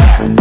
back.